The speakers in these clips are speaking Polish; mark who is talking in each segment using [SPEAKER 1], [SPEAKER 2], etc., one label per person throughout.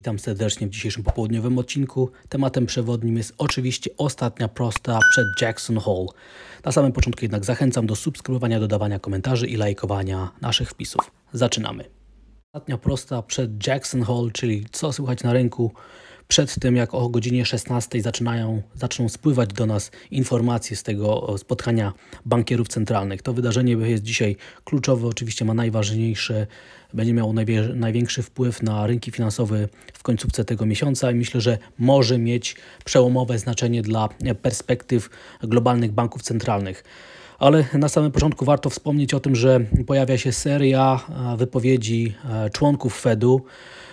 [SPEAKER 1] Witam serdecznie w dzisiejszym popołudniowym odcinku. Tematem przewodnim jest oczywiście ostatnia prosta przed Jackson Hole. Na samym początku jednak zachęcam do subskrybowania, dodawania komentarzy i lajkowania naszych wpisów. Zaczynamy. Ostatnia prosta przed Jackson Hole, czyli co słychać na rynku przed tym, jak o godzinie 16 zaczynają, zaczną spływać do nas informacje z tego spotkania bankierów centralnych. To wydarzenie jest dzisiaj kluczowe, oczywiście ma najważniejsze, będzie miało największy wpływ na rynki finansowe w końcówce tego miesiąca i myślę, że może mieć przełomowe znaczenie dla perspektyw globalnych banków centralnych. Ale na samym początku warto wspomnieć o tym, że pojawia się seria wypowiedzi członków Fedu, E,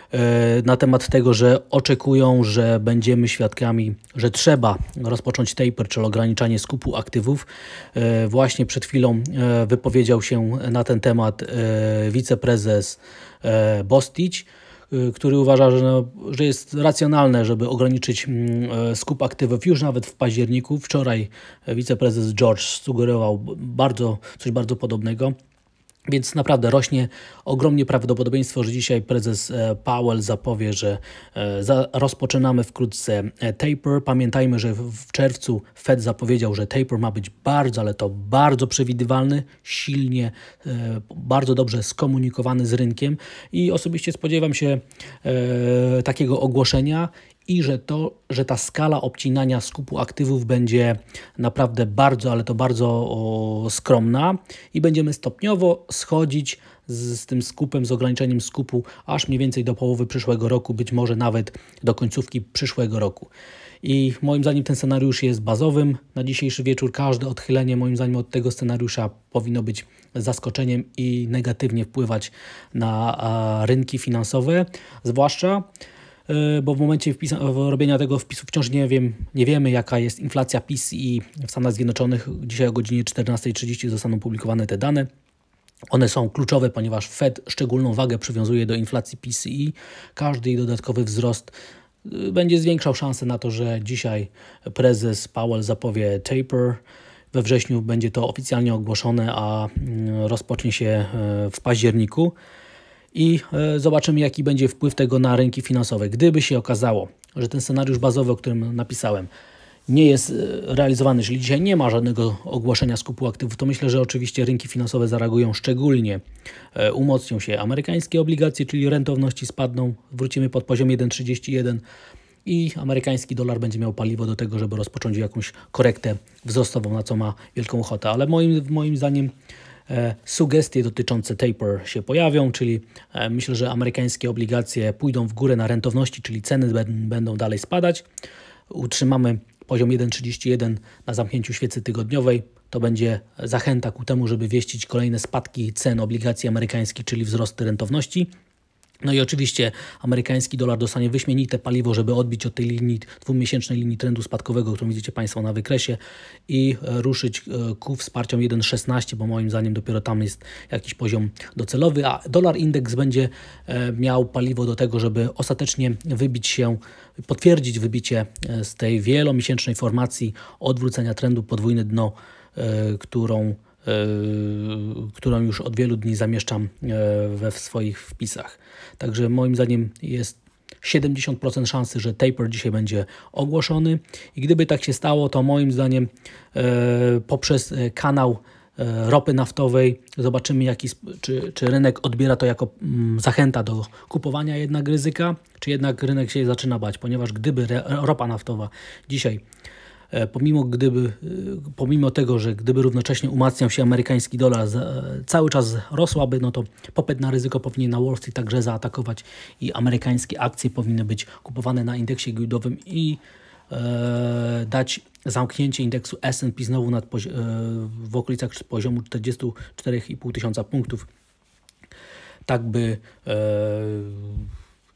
[SPEAKER 1] na temat tego, że oczekują, że będziemy świadkami, że trzeba rozpocząć taper, czyli ograniczanie skupu aktywów. E, właśnie przed chwilą e, wypowiedział się na ten temat wiceprezes Bostich który uważa, że, no, że jest racjonalne, żeby ograniczyć mm, skup aktywów już nawet w październiku. Wczoraj wiceprezes George sugerował bardzo, coś bardzo podobnego. Więc naprawdę rośnie ogromnie prawdopodobieństwo, że dzisiaj prezes e, Powell zapowie, że e, rozpoczynamy wkrótce e, taper. Pamiętajmy, że w czerwcu Fed zapowiedział, że taper ma być bardzo, ale to bardzo przewidywalny, silnie, bardzo dobrze skomunikowany z rynkiem i osobiście spodziewam się takiego ogłoszenia i że to, że ta skala obcinania skupu aktywów będzie naprawdę bardzo, ale to bardzo o, skromna i będziemy stopniowo schodzić z, z, tym skupem, z ograniczeniem skupu aż mniej więcej do połowy przyszłego roku, być może nawet do końcówki przyszłego roku. I moim zdaniem ten scenariusz jest bazowym. Na dzisiejszy wieczór każde odchylenie moim zdaniem od tego scenariusza powinno być zaskoczeniem i negatywnie wpływać na a, rynki finansowe, zwłaszcza bo w momencie robienia tego wpisu wciąż nie, wiem, nie wiemy, jaka jest inflacja PCE w Stanach Zjednoczonych. Dzisiaj o godzinie 14.30 zostaną publikowane te dane. One są kluczowe, ponieważ Fed szczególną wagę przywiązuje do inflacji PCE. Każdy jej dodatkowy wzrost e, będzie zwiększał szanse na to, że dzisiaj prezes Powell zapowie taper. We wrześniu będzie to oficjalnie ogłoszone, a mm, rozpocznie się e, w październiku i e, zobaczymy, jaki będzie wpływ tego na rynki finansowe. Gdyby się okazało, że ten scenariusz bazowy, o którym napisałem, nie jest e, realizowany, czyli dzisiaj nie ma żadnego ogłoszenia skupu aktywów, to myślę, że oczywiście rynki finansowe zareagują szczególnie. E, umocnią się amerykańskie obligacje, czyli rentowności spadną, wrócimy pod poziom 1,31 i amerykański dolar będzie miał paliwo do tego, żeby rozpocząć jakąś korektę wzrostową, na co ma wielką ochotę. Ale moim, moim zdaniem sugestie dotyczące taper się pojawią, czyli e, myślę, że amerykańskie obligacje pójdą w górę na rentowności, czyli ceny będą dalej spadać. Utrzymamy poziom 1,31 na zamknięciu świecy tygodniowej. To będzie zachęta ku temu, żeby wieścić kolejne spadki cen obligacji amerykańskich, czyli wzrosty rentowności. No i oczywiście amerykański dolar dostanie wyśmienite paliwo, żeby odbić od tej linii, dwumiesięcznej linii trendu spadkowego, którą widzicie Państwo na wykresie i e, ruszyć e, ku wsparciom 1,16, bo moim zdaniem dopiero tam jest jakiś poziom docelowy, a dolar indeks będzie e, miał paliwo do tego, żeby ostatecznie wybić się, potwierdzić wybicie z tej wielomiesięcznej formacji odwrócenia trendu podwójne dno, którą którą już od wielu dni zamieszczam we swoich wpisach. Także moim zdaniem jest 70% szansy, że taper dzisiaj będzie ogłoszony i gdyby tak się stało, to moim zdaniem e, poprzez e, kanał e, ropy naftowej zobaczymy, jaki, czy, czy rynek odbiera to jako mm, zachęta do kupowania jednak ryzyka, czy jednak rynek się zaczyna bać, ponieważ gdyby ropa naftowa dzisiaj E, pomimo, gdyby, e, pomimo tego, że gdyby równocześnie umacniał się amerykański dolar, cały czas rosłaby, no to popyt na ryzyko powinien na Wall Street także zaatakować i amerykańskie akcje powinny być kupowane na indeksie giełdowym i e, dać zamknięcie indeksu S&P znowu nad, e, w okolicach poziomu 44,5 tysiąca punktów, tak by e,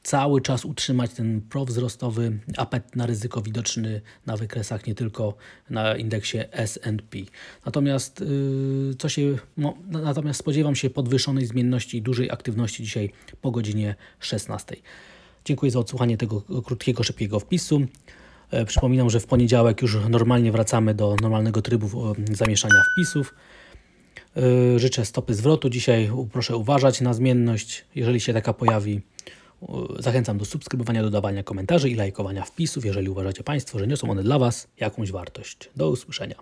[SPEAKER 1] cały czas utrzymać ten prowzrostowy apetyt na ryzyko widoczny na wykresach, nie tylko na indeksie S&P. Natomiast, yy, co się, no, natomiast spodziewam się podwyższonej zmienności i dużej aktywności dzisiaj po godzinie 16. Dziękuję za odsłuchanie tego krótkiego, szybkiego wpisu. E, przypominam, że w poniedziałek już normalnie wracamy do normalnego trybu zamieszania wpisów. E, życzę stopy zwrotu. Dzisiaj proszę uważać na zmienność, jeżeli się taka pojawi. Zachęcam do subskrybowania, dodawania komentarzy i lajkowania wpisów, jeżeli uważacie Państwo, że niosą one dla Was jakąś wartość. Do usłyszenia.